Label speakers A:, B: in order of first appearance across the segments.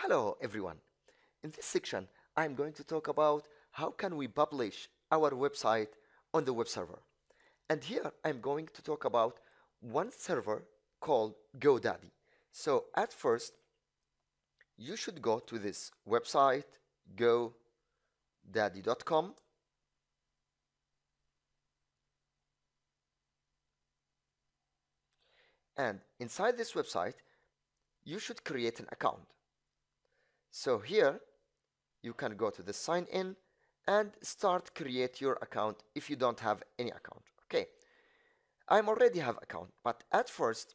A: Hello everyone. In this section, I'm going to talk about how can we publish our website on the web server. And here I'm going to talk about one server called GoDaddy. So at first, you should go to this website, godaddy.com. And inside this website, you should create an account. So here you can go to the sign in and start create your account if you don't have any account. Okay. I'm already have account, but at first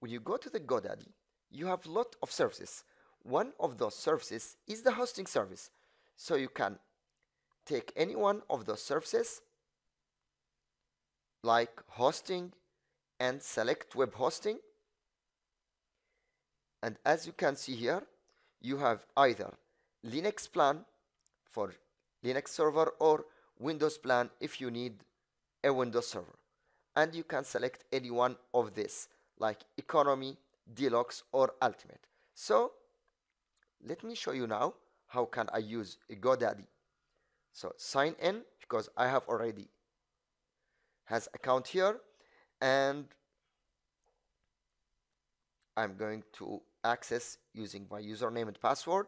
A: when you go to the GoDaddy, you have lot of services. One of those services is the hosting service. So you can take any one of those services like hosting and select web hosting. And as you can see here, you have either Linux plan for Linux server or Windows plan if you need a Windows server. And you can select any one of this like economy, deluxe or ultimate. So let me show you now how can I use GoDaddy. So sign in because I have already has account here and I'm going to access using my username and password.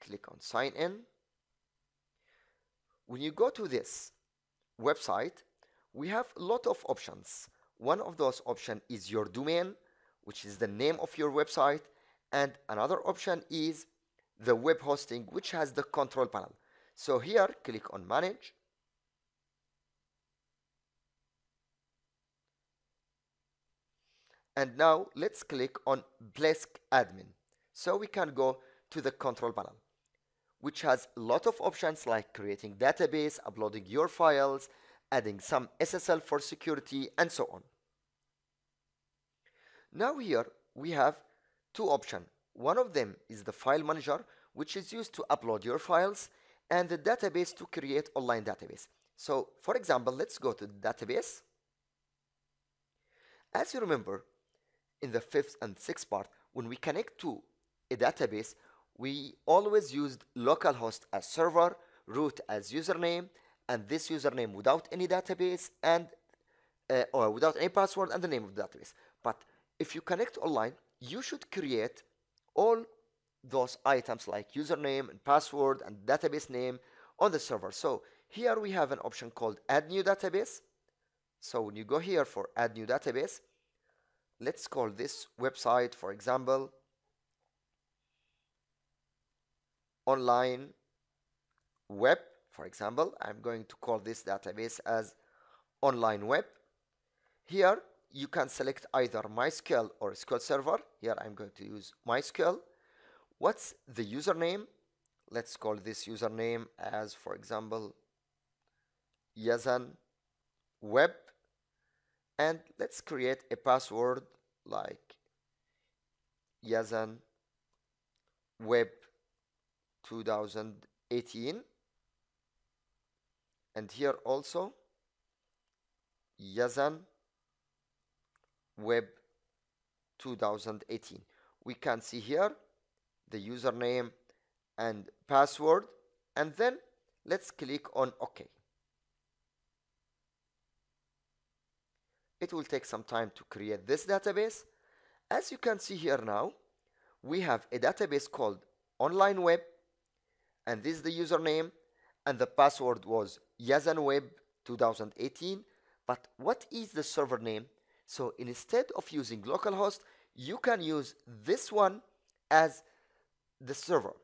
A: Click on sign in. When you go to this website, we have a lot of options. One of those options is your domain, which is the name of your website, and another option is the web hosting, which has the control panel. So here, click on Manage. And now let's click on Plesk Admin. So we can go to the control panel, which has a lot of options like creating database, uploading your files, adding some SSL for security, and so on. Now here we have two options. One of them is the file manager, which is used to upload your files and the database to create online database. So for example, let's go to database. As you remember, in the fifth and sixth part, when we connect to a database, we always used localhost as server, root as username, and this username without any database and uh, or without any password and the name of the database. But if you connect online, you should create all those items like username and password and database name on the server. So here we have an option called add new database. So when you go here for add new database, let's call this website, for example, online web. For example, I'm going to call this database as online web. Here you can select either MySQL or SQL Server. Here I'm going to use MySQL What's the username? Let's call this username as, for example, Yazan Web. And let's create a password like Yazan Web 2018. And here also Yazan Web 2018. We can see here the username and password and then let's click on OK. It will take some time to create this database. As you can see here now, we have a database called online web and this is the username and the password was yazanweb 2018 but what is the server name so instead of using localhost you can use this one as the server.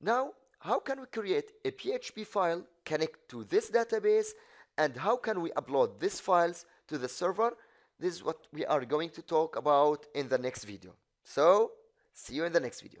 A: Now, how can we create a PHP file, connect to this database, and how can we upload these files to the server? This is what we are going to talk about in the next video. So, see you in the next video.